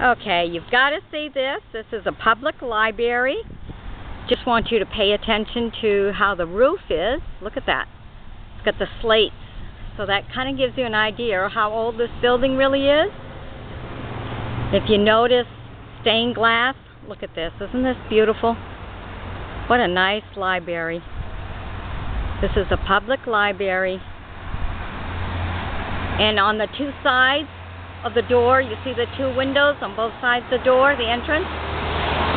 Okay, you've got to see this. This is a public library. Just want you to pay attention to how the roof is. Look at that. It's got the slates. So that kind of gives you an idea of how old this building really is. If you notice stained glass, look at this. Isn't this beautiful? What a nice library. This is a public library. And on the two sides of the door, you see the two windows on both sides of the door, the entrance?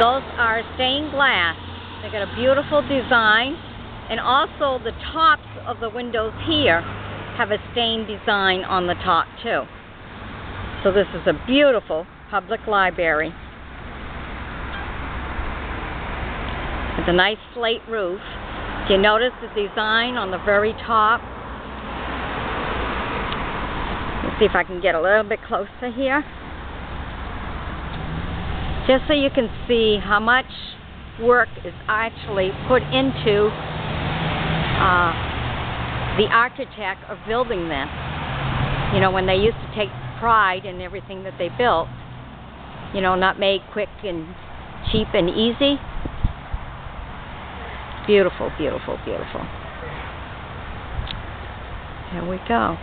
Those are stained glass. They got a beautiful design. And also the tops of the windows here have a stained design on the top too. So this is a beautiful public library. With a nice slate roof. You notice the design on the very top? See if I can get a little bit closer here. Just so you can see how much work is actually put into uh, the architect of building this. You know, when they used to take pride in everything that they built, you know, not made quick and cheap and easy. Beautiful, beautiful, beautiful. Here we go.